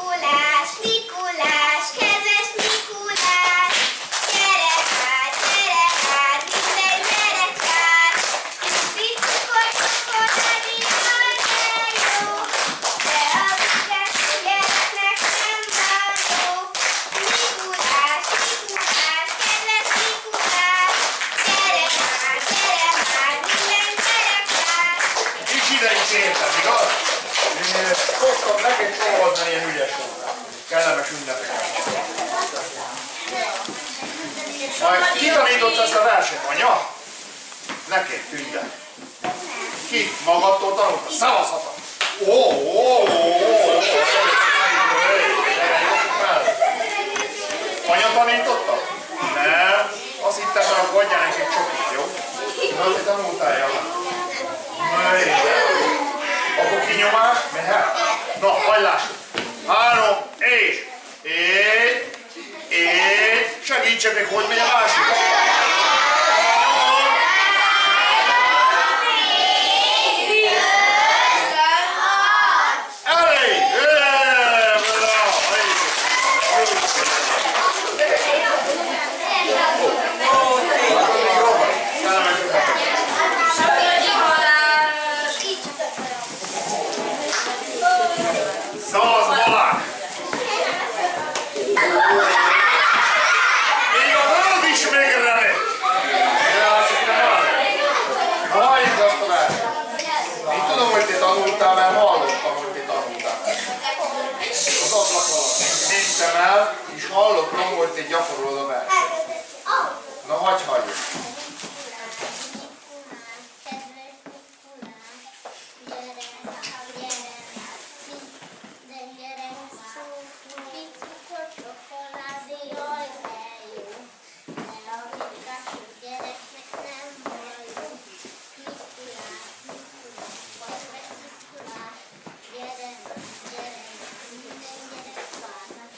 Mikulás, Mikulás, kedves Mikulás, gyere már, gyere már, mindegy gyerek vár, és piszkos csokoládé jaj, de jó, de a vigyás gyereknek nem való. Mikulás, Mikulás, kedves Mikulás, gyere már, gyere már, minden gyerek vár. Nincs ide is értem, igaz? Szoktam neked szavazni ilyen ügyes munkát. Kellemes ünnepeket. Majd ki tanított ezt a verset? Anya? Neked tünde. Ki? Magadtól tanulta? Szavazhatok. Ó, ó, ó, ó. Anya tanította? Nem. Azt hittem, hogy adjál neki egy csokit, jó? Na, te tanultál, Jana? Na, igen. Akkor kinyomás, mehet? Na, hajlás! Három, és, és, és, segítsetek, hogy megy a másik. Elég! Jö, bravo, Kellemes ünnepek. Szavaz Balázs! Még a föld is megremeg! De az nem az. Halljuk azt a verset. Én tudom, hogy te tanultál, mert hallottam, hogy te tanultál. Az ablak alatt. Néztem el, és hallottam, hogy te gyakorolod a verset. Na, hagyj hagyjuk.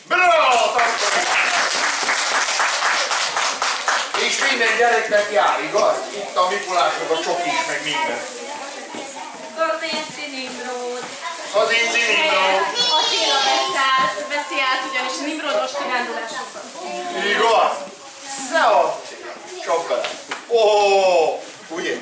Bravo! Tanultam! És minden gyereknek jár, igaz? Itt a Mikulások a csokis, meg minden. Gornéci Nimród. Az én Nimrod. Attila vesz át, veszi át ugyanis a Nimrodos kirándulásokat. Igaz? Szevasz! Csak bele. Ó, ugye?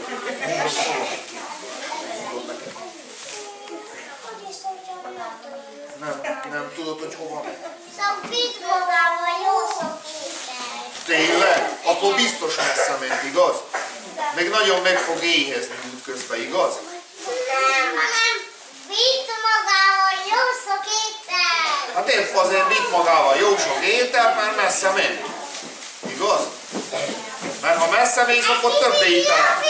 Nem, nem tudod, hogy hova megy. Szóval vidd magával jó szokítás. Tényleg? Akkor biztos messze ment, igaz? Meg nagyon meg fog éhezni útközben, igaz? Nem, hanem vidd magával jó szokítás. Hát épp azért vitt magával jó sok ételt, mert messze ment. Igaz? Mert ha messze mész, akkor több étel.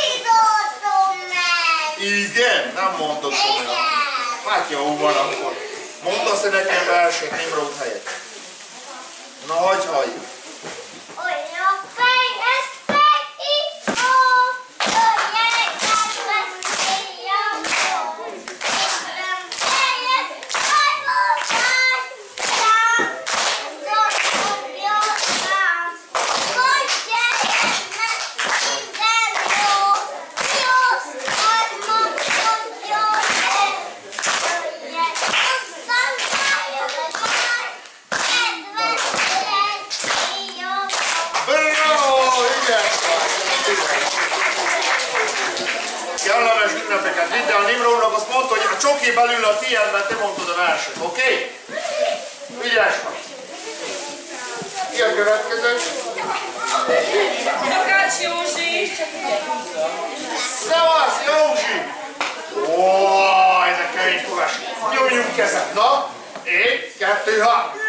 Igen? Nem mondod komolyan. Hát jó van akkor. Mondasz-e nekem verset Nimrod helyett? Na, hagyj halljuk. Olyan fejez fejó, olyan fejez fejó. Istenem fejez hajlókás, szám, szokott jókám. Hogy gyermeknek minden jó, jósz, hogy mondjon jó, Jöjjek, hozzám rájövök már, kedves öreg jó. Bravo! Ügyes vagy! Kellemes ünnepeket. Vidd el Nimrodnak, azt mondta, hogy a csoki belül a tiéd, mert te mondtad a verset, oké? Okay? Ügyes vagy! Ki a következő? Lukács Józsi. Szevasz, Józsi! Ó, de kemény fogás. Nyomjunk kezet. Na, egy, kettő, három.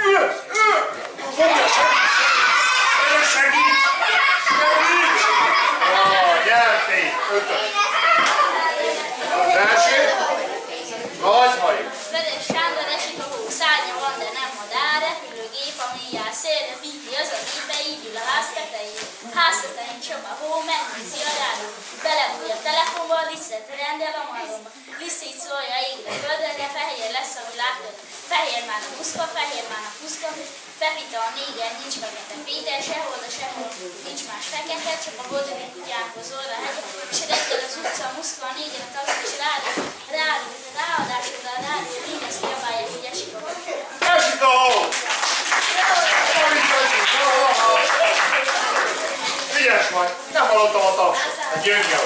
viccet rendelem alom. Visszicolja ég a földön, de fehér lesz, ahogy látod. Fehér már a puszka, fehér már a puszka, Pepita a négen, nincs fekete Péter, sehol, de sehol nincs más fekete, csak a boldogik kutyákhoz orra hegyek, és reggel az utca, a muszka, a négen, a taxi, és rád, rád, ráadásodra, rád, rád, rád, rád, kiabálják, hogy esik a Esik a hó! Figyelj majd, nem hallottam a tapsot, a gyöngyel.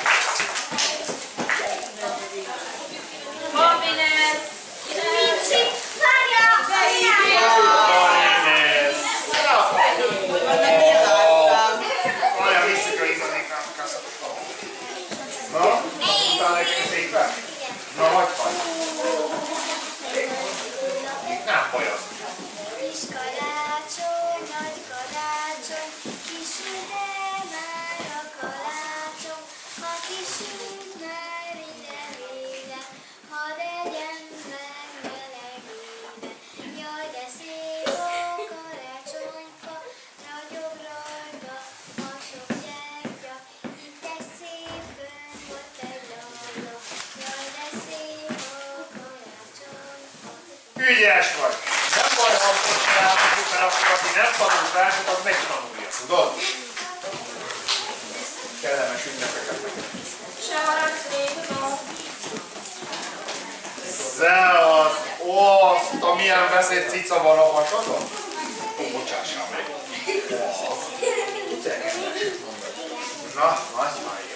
Ügyes vagy. Nem baj, ha most felállapodunk, mert akkor aki nem tanul verset, az megtanulja, tudod? Kellemes ünnepeket neked. Se haragsz, Réka! Szevasz! Ó, azt a milyen beszéd cica van a hasadon? Ó, bocsássál meg. Ó, te Na, nagy májja.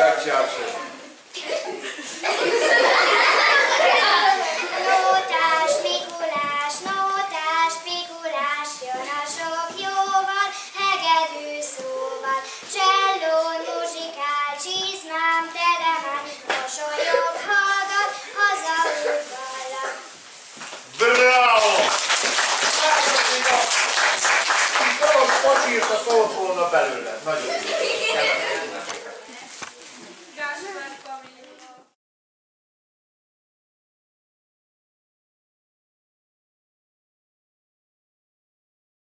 Megcsinál sem. Nótás Mikulás, nótás Mikulás, jön a sok jóval, hegedű szóval. Csellón muzsikál, csizmám tele már, mosolyog, hallgat, haza urgalak. Bravo! Most írt a szót volna belőle. Nagyon jó.